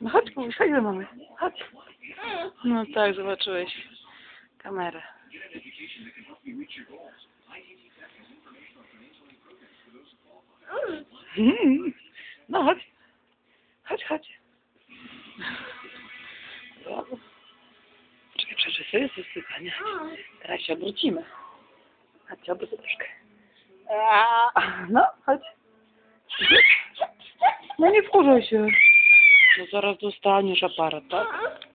No chodź, mówisz, chodź do mamy. Chodź. No tak, zobaczyłeś kamerę. Mm. No chodź. Chodź, chodź. Brawo. Czekaj, przeczesuję zasypania. Teraz się obrócimy. Chodź, obróć troszkę. No, chodź. No nie wkurzaj się. No zaraz dostaniesz aparat, tak?